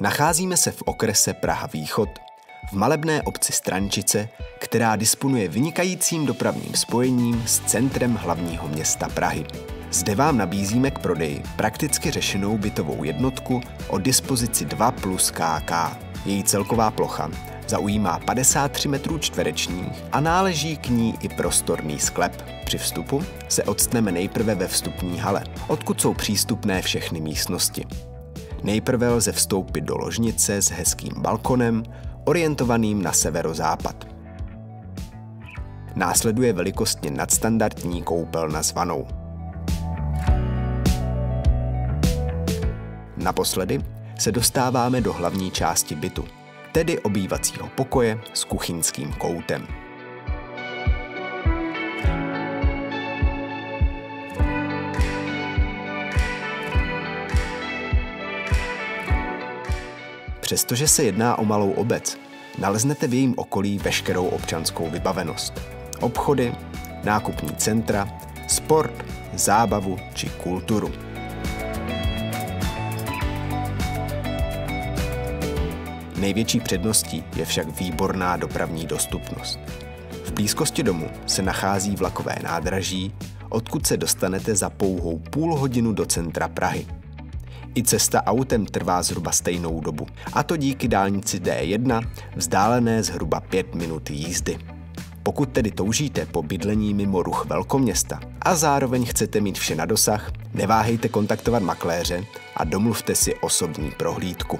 Nacházíme se v okrese Praha Východ, v malebné obci Strančice, která disponuje vynikajícím dopravním spojením s centrem hlavního města Prahy. Zde vám nabízíme k prodeji prakticky řešenou bytovou jednotku o dispozici 2 plus KK. Její celková plocha zaujímá 53 metrů čtverečních a náleží k ní i prostorný sklep. Při vstupu se odstneme nejprve ve vstupní hale, odkud jsou přístupné všechny místnosti. Nejprve lze vstoupit do ložnice s hezkým balkonem, orientovaným na severozápad. Následuje velikostně nadstandardní koupelna s vanou. Naposledy se dostáváme do hlavní části bytu, tedy obývacího pokoje s kuchyňským koutem. Přestože se jedná o malou obec, naleznete v jejím okolí veškerou občanskou vybavenost. Obchody, nákupní centra, sport, zábavu či kulturu. Největší předností je však výborná dopravní dostupnost. V blízkosti domu se nachází vlakové nádraží, odkud se dostanete za pouhou půl hodinu do centra Prahy. I cesta autem trvá zhruba stejnou dobu, a to díky dálnici D1, vzdálené zhruba 5 minut jízdy. Pokud tedy toužíte po bydlení mimo ruch velkoměsta a zároveň chcete mít vše na dosah, neváhejte kontaktovat makléře a domluvte si osobní prohlídku.